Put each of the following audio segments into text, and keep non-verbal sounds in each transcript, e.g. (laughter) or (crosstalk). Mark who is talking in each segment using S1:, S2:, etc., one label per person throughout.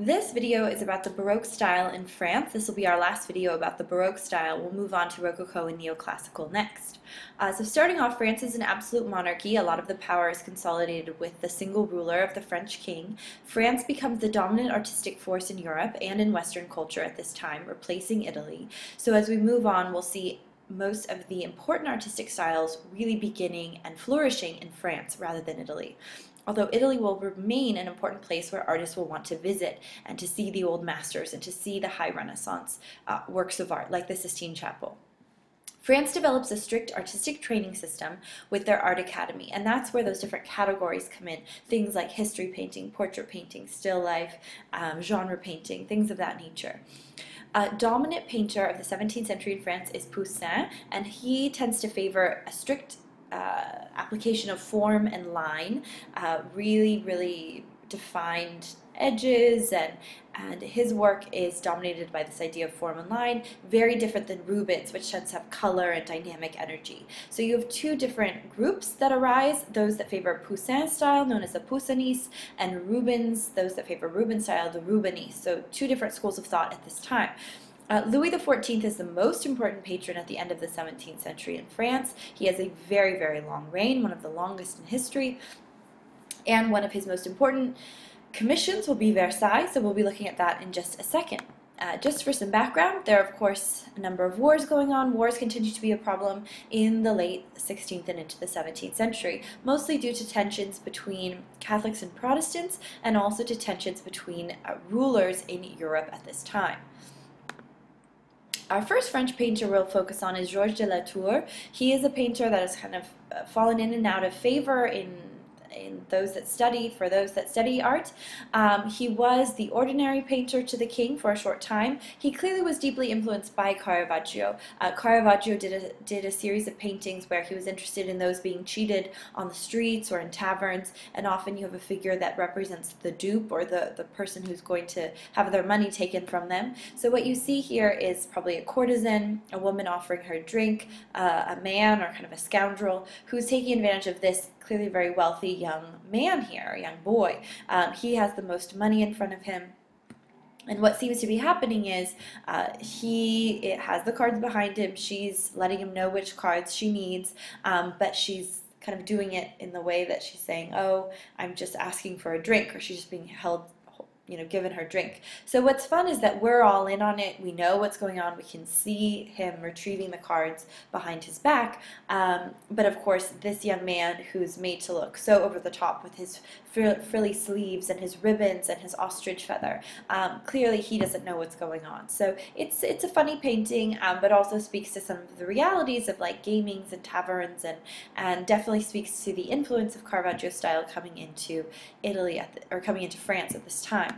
S1: This video is about the Baroque style in France. This will be our last video about the Baroque style. We'll move on to Rococo and Neoclassical next. Uh, so starting off, France is an absolute monarchy. A lot of the power is consolidated with the single ruler of the French king. France becomes the dominant artistic force in Europe and in Western culture at this time, replacing Italy. So as we move on, we'll see most of the important artistic styles really beginning and flourishing in France rather than Italy although Italy will remain an important place where artists will want to visit and to see the old masters and to see the high Renaissance uh, works of art like the Sistine Chapel. France develops a strict artistic training system with their art academy, and that's where those different categories come in. Things like history painting, portrait painting, still life, um, genre painting, things of that nature. A dominant painter of the 17th century in France is Poussin, and he tends to favor a strict uh, application of form and line, uh, really, really defined edges and and his work is dominated by this idea of form and line, very different than Rubens, which tends to have color and dynamic energy. So you have two different groups that arise, those that favor Poussin style, known as the Poussiniste, and Rubens, those that favor Rubens style, the Rubiniste. So two different schools of thought at this time. Uh, Louis XIV is the most important patron at the end of the 17th century in France. He has a very, very long reign, one of the longest in history, and one of his most important commissions will be Versailles, so we'll be looking at that in just a second. Uh, just for some background, there are of course a number of wars going on. Wars continue to be a problem in the late 16th and into the 17th century, mostly due to tensions between Catholics and Protestants and also to tensions between uh, rulers in Europe at this time. Our first French painter we'll focus on is Georges de la Tour. He is a painter that has kind of uh, fallen in and out of favor in in those that study, for those that study art. Um, he was the ordinary painter to the king for a short time. He clearly was deeply influenced by Caravaggio. Uh, Caravaggio did a, did a series of paintings where he was interested in those being cheated on the streets or in taverns, and often you have a figure that represents the dupe or the, the person who's going to have their money taken from them. So what you see here is probably a courtesan, a woman offering her drink, uh, a man or kind of a scoundrel who's taking advantage of this clearly very wealthy young man here, a young boy. Um, he has the most money in front of him. And what seems to be happening is uh, he has the cards behind him. She's letting him know which cards she needs, um, but she's kind of doing it in the way that she's saying, "Oh, I'm just asking for a drink," or she's just being held you know, given her drink. So what's fun is that we're all in on it. We know what's going on. We can see him retrieving the cards behind his back. Um, but of course, this young man who's made to look so over the top with his frilly sleeves and his ribbons and his ostrich feather, um, clearly he doesn't know what's going on. So it's it's a funny painting, um, but also speaks to some of the realities of like gamings and taverns, and and definitely speaks to the influence of Caravaggio style coming into Italy at the, or coming into France at this time.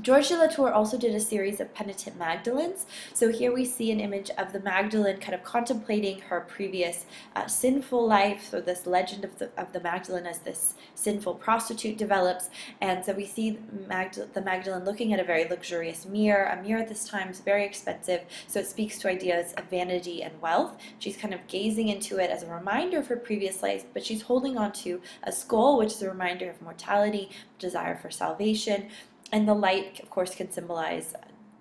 S1: Georges de la Tour also did a series of penitent Magdalens. So here we see an image of the Magdalene kind of contemplating her previous uh, sinful life. So this legend of the, of the Magdalene as this sinful prostitute develops. And so we see Magd the Magdalene looking at a very luxurious mirror. A mirror at this time is very expensive. So it speaks to ideas of vanity and wealth. She's kind of gazing into it as a reminder of her previous life, but she's holding on to a skull, which is a reminder of mortality, desire for salvation. And the light, of course, can symbolize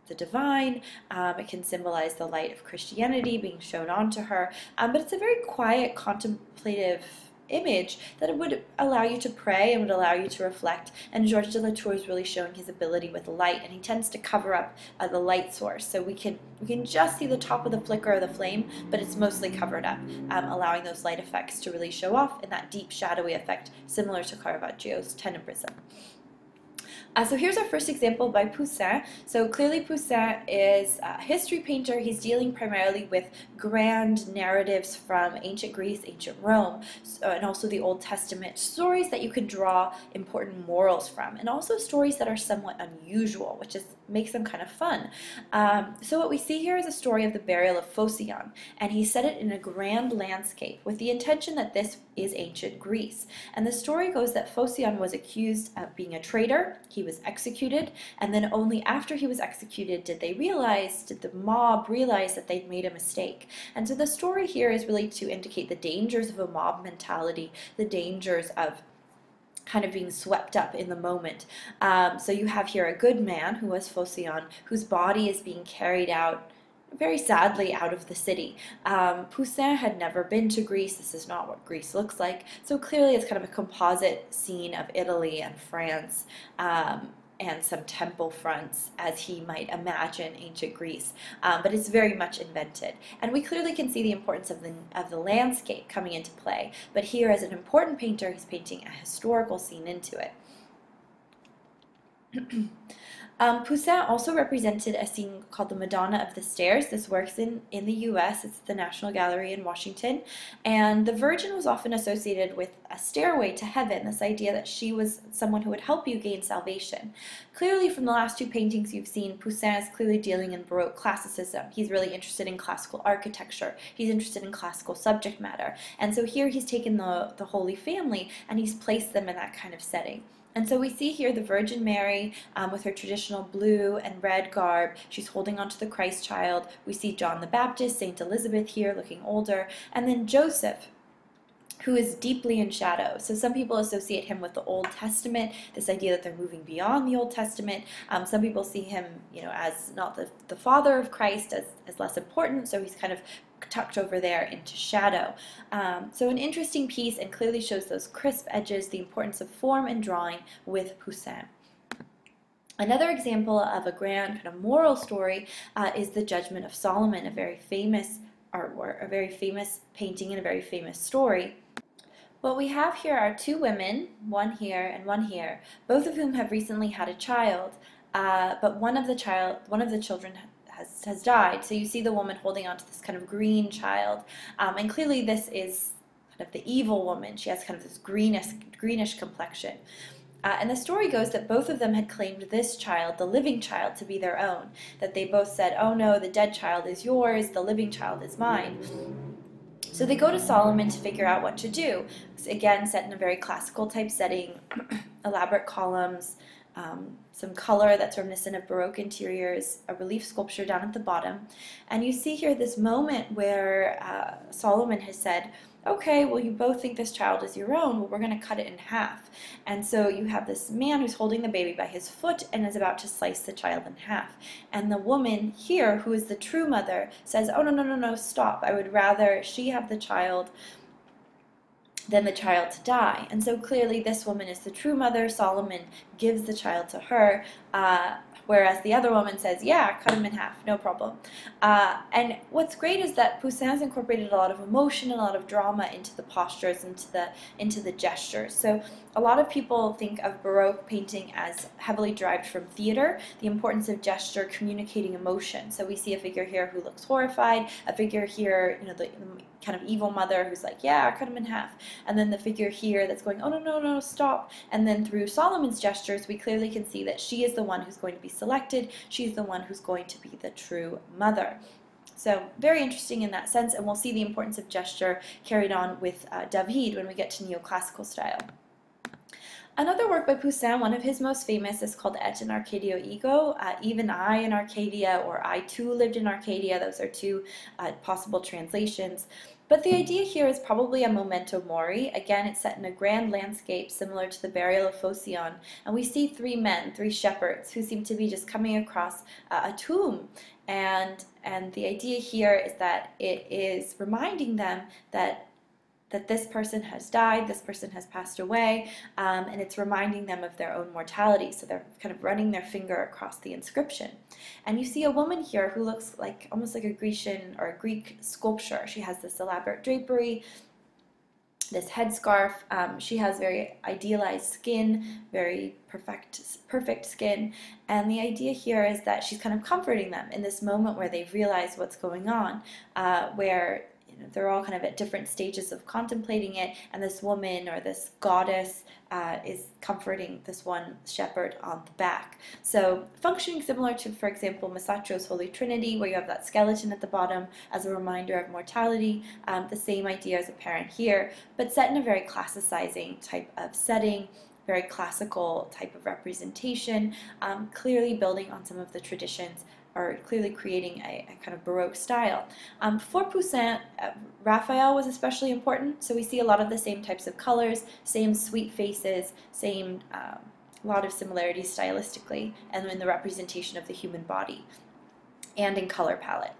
S1: the divine. Um, it can symbolize the light of Christianity being shown onto her. Um, but it's a very quiet, contemplative image that would allow you to pray and would allow you to reflect. And Georges de la Tour is really showing his ability with light, and he tends to cover up uh, the light source, so we can we can just see the top of the flicker of the flame, but it's mostly covered up, um, allowing those light effects to really show off in that deep shadowy effect, similar to Caravaggio's tenebrism. Uh, so here's our first example by Poussin. So clearly Poussin is a history painter. He's dealing primarily with grand narratives from ancient Greece, ancient Rome, so, and also the Old Testament. Stories that you can draw important morals from, and also stories that are somewhat unusual, which is makes them kind of fun. Um, so what we see here is a story of the burial of Phocion, and he set it in a grand landscape with the intention that this is ancient Greece. And the story goes that Phocion was accused of being a traitor, he was executed, and then only after he was executed did they realize, did the mob realize that they'd made a mistake. And so the story here is really to indicate the dangers of a mob mentality, the dangers of kind of being swept up in the moment. Um, so you have here a good man who was Phocion, whose body is being carried out very sadly out of the city. Um, Poussin had never been to Greece. This is not what Greece looks like. So clearly it's kind of a composite scene of Italy and France. Um, and some temple fronts as he might imagine ancient Greece, um, but it's very much invented. And we clearly can see the importance of the, of the landscape coming into play, but here as an important painter, he's painting a historical scene into it. (clears throat) Um, Poussin also represented a scene called the Madonna of the Stairs. This works in, in the US, it's the National Gallery in Washington. And the Virgin was often associated with a stairway to heaven, this idea that she was someone who would help you gain salvation. Clearly, from the last two paintings you've seen, Poussin is clearly dealing in Baroque classicism. He's really interested in classical architecture, he's interested in classical subject matter. And so here he's taken the, the Holy Family and he's placed them in that kind of setting. And so we see here the Virgin Mary um, with her traditional blue and red garb. She's holding onto the Christ child. We see John the Baptist, St. Elizabeth here looking older, and then Joseph who is deeply in shadow. So some people associate him with the Old Testament, this idea that they're moving beyond the Old Testament. Um, some people see him, you know, as not the, the father of Christ, as, as less important, so he's kind of tucked over there into shadow. Um, so an interesting piece and clearly shows those crisp edges, the importance of form and drawing with Poussin. Another example of a grand kind of moral story uh, is the Judgment of Solomon, a very famous artwork, a very famous painting and a very famous story. What we have here are two women, one here and one here, both of whom have recently had a child, uh, but one of the child, one of the children has, has died. So you see the woman holding on to this kind of green child. Um, and clearly this is kind of the evil woman. She has kind of this greenish, greenish complexion. Uh, and the story goes that both of them had claimed this child, the living child, to be their own. That they both said, oh no, the dead child is yours, the living child is mine. So they go to Solomon to figure out what to do. It's again, set in a very classical type setting, (clears throat) elaborate columns, um, some color that's reminiscent of Baroque interiors, a relief sculpture down at the bottom. And you see here this moment where uh, Solomon has said, okay, well, you both think this child is your own, well, we're going to cut it in half. And so you have this man who's holding the baby by his foot and is about to slice the child in half. And the woman here, who is the true mother, says, oh, no, no, no, no, stop. I would rather she have the child than the child to die. And so clearly this woman is the true mother. Solomon gives the child to her, uh, whereas the other woman says, yeah, cut him in half, no problem. Uh, and what's great is that Poussin's incorporated a lot of emotion, a lot of drama into the postures, into the, into the gestures. So a lot of people think of Baroque painting as heavily derived from theater, the importance of gesture communicating emotion. So we see a figure here who looks horrified, a figure here, you know, the, the kind of evil mother who's like, yeah, cut him in half. And then the figure here that's going, oh, no, no, no, stop. And then through Solomon's gestures, we clearly can see that she is the one who's going to be selected. She's the one who's going to be the true mother. So very interesting in that sense, and we'll see the importance of gesture carried on with uh, David when we get to neoclassical style. Another work by Poussin, one of his most famous, is called Et in Arcadia Ego. Uh, Even I in Arcadia, or I too lived in Arcadia. Those are two uh, possible translations. But the idea here is probably a memento mori. Again, it's set in a grand landscape similar to the burial of Phocion. And we see three men, three shepherds, who seem to be just coming across uh, a tomb. And, and the idea here is that it is reminding them that that this person has died, this person has passed away, um, and it's reminding them of their own mortality. So they're kind of running their finger across the inscription. And you see a woman here who looks like almost like a Grecian or a Greek sculpture. She has this elaborate drapery, this headscarf. Um, she has very idealized skin, very perfect, perfect skin. And the idea here is that she's kind of comforting them in this moment where they realize what's going on, uh, where know, they're all kind of at different stages of contemplating it, and this woman or this goddess uh, is comforting this one shepherd on the back. So functioning similar to, for example, Masaccio's Holy Trinity, where you have that skeleton at the bottom as a reminder of mortality. Um, the same idea is apparent here, but set in a very classicizing type of setting very classical type of representation, um, clearly building on some of the traditions or clearly creating a, a kind of Baroque style. Um, for Poussin, uh, Raphael was especially important, so we see a lot of the same types of colors, same sweet faces, same um, lot of similarities stylistically, and in the representation of the human body and in color palette.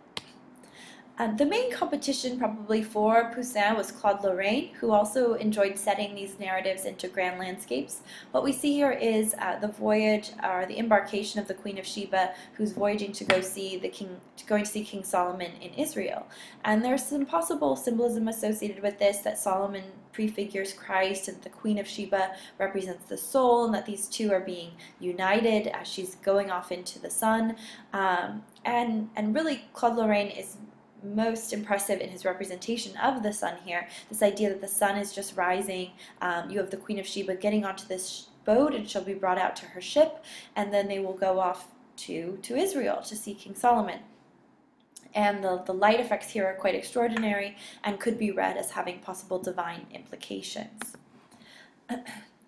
S1: Um, the main competition probably for Poussin was Claude Lorrain, who also enjoyed setting these narratives into grand landscapes. What we see here is uh, the voyage or the embarkation of the Queen of Sheba, who's voyaging to go see the king, going to see King Solomon in Israel. And there's some possible symbolism associated with this that Solomon prefigures Christ and the Queen of Sheba represents the soul, and that these two are being united as she's going off into the sun. Um, and and really, Claude Lorrain is most impressive in his representation of the sun here. This idea that the sun is just rising. Um, you have the Queen of Sheba getting onto this boat and she'll be brought out to her ship, and then they will go off to, to Israel to see King Solomon. And the, the light effects here are quite extraordinary and could be read as having possible divine implications. (clears throat)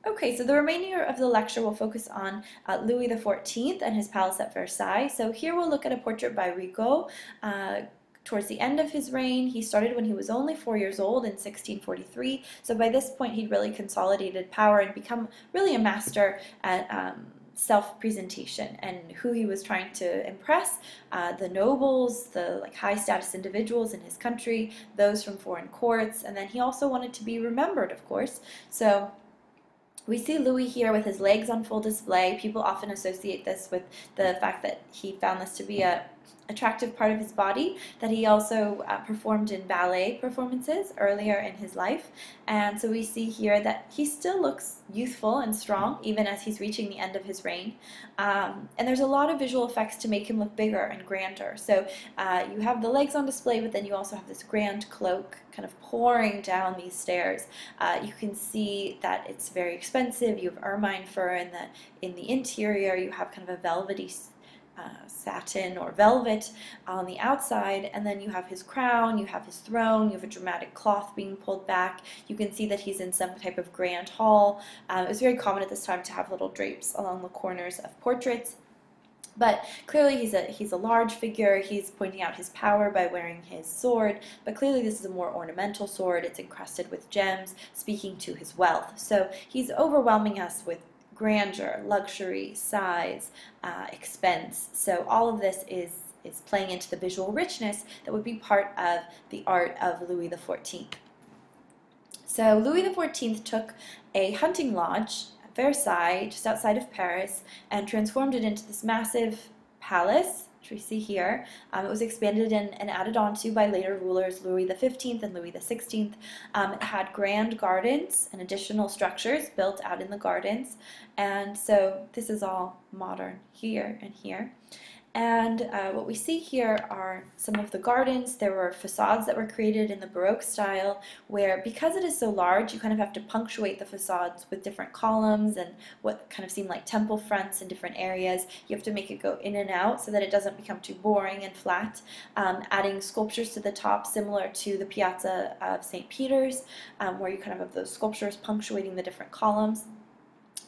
S1: Okay, so the remainder of the lecture will focus on uh, Louis XIV and his palace at Versailles. So here we'll look at a portrait by Rigaud, uh, Towards the end of his reign, he started when he was only four years old in 1643. So by this point, he'd really consolidated power and become really a master at um, self-presentation and who he was trying to impress uh, the nobles the like high status individuals in his country those from foreign courts and then he also wanted to be remembered of course so we see Louis here with his legs on full display. People often associate this with the fact that he found this to be a attractive part of his body that he also uh, performed in ballet performances earlier in his life. And so we see here that he still looks youthful and strong even as he's reaching the end of his reign. Um, and there's a lot of visual effects to make him look bigger and grander. So uh, you have the legs on display, but then you also have this grand cloak kind of pouring down these stairs. Uh, you can see that it's very expensive. You have ermine fur in the in the interior. You have kind of a velvety uh, satin or velvet on the outside, and then you have his crown, you have his throne, you have a dramatic cloth being pulled back. You can see that he's in some type of grand hall. Um, it was very common at this time to have little drapes along the corners of portraits. But clearly he's a, he's a large figure, he's pointing out his power by wearing his sword, but clearly this is a more ornamental sword, it's encrusted with gems, speaking to his wealth. So he's overwhelming us with grandeur, luxury, size, uh, expense. So all of this is, is playing into the visual richness that would be part of the art of Louis XIV. So Louis XIV took a hunting lodge at Versailles, just outside of Paris, and transformed it into this massive palace which we see here. Um, it was expanded and, and, added onto by later rulers Louis XV and Louis XVI. Um, it had grand gardens and additional structures built out in the gardens. And so this is all modern here and here. And uh, what we see here are some of the gardens. There were facades that were created in the Baroque style where because it is so large you kind of have to punctuate the facades with different columns and what kind of seem like temple fronts in different areas. You have to make it go in and out so that it doesn't become too boring and flat. Um, adding sculptures to the top similar to the Piazza of St. Peter's um, where you kind of have those sculptures punctuating the different columns.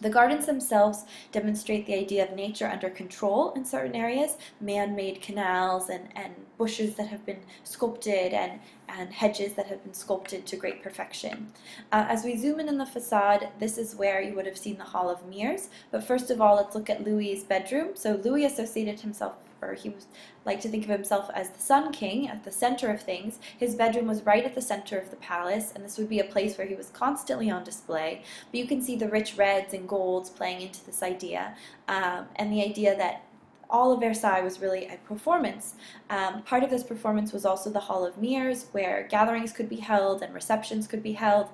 S1: The gardens themselves demonstrate the idea of nature under control in certain areas, man-made canals and, and bushes that have been sculpted and, and hedges that have been sculpted to great perfection. Uh, as we zoom in on the facade, this is where you would have seen the Hall of Mirrors, but first of all, let's look at Louis's bedroom. So Louis associated himself he was like to think of himself as the Sun King at the center of things. His bedroom was right at the center of the palace, and this would be a place where he was constantly on display. But you can see the rich reds and golds playing into this idea, um, and the idea that all of Versailles was really a performance. Um, part of this performance was also the Hall of Mirrors, where gatherings could be held and receptions could be held,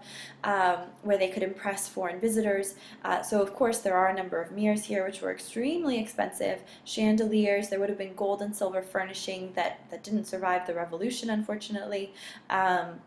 S1: um, where they could impress foreign visitors. Uh, so of course there are a number of mirrors here which were extremely expensive. Chandeliers, there would have been gold and silver furnishing that, that didn't survive the revolution unfortunately. Um,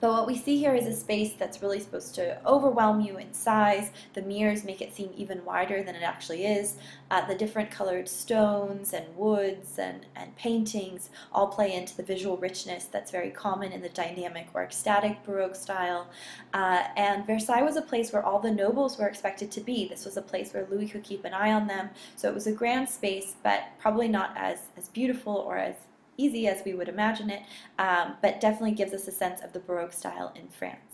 S1: But what we see here is a space that's really supposed to overwhelm you in size. The mirrors make it seem even wider than it actually is. Uh, the different colored stones and woods and, and paintings all play into the visual richness that's very common in the dynamic or ecstatic Baroque style. Uh, and Versailles was a place where all the nobles were expected to be. This was a place where Louis could keep an eye on them. So it was a grand space, but probably not as, as beautiful or as easy as we would imagine it, um, but definitely gives us a sense of the Baroque style in France.